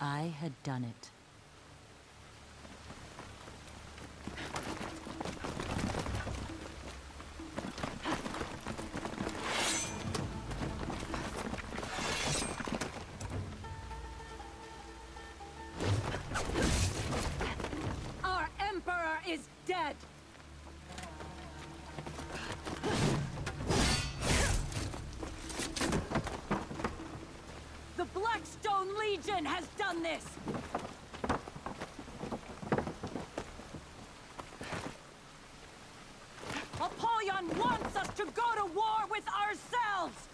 I had done it. Our Emperor is dead! Legion has done this! Apollyon wants us to go to war with ourselves!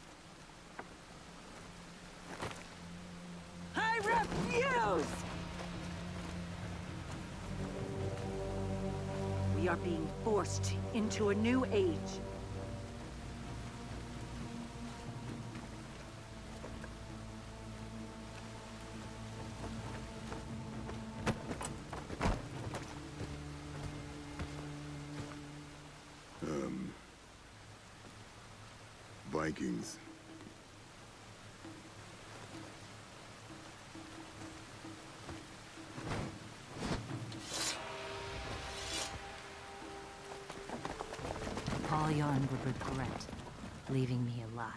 I refuse! We are being forced into a new age. Vikings. Apollyon would regret leaving me alive.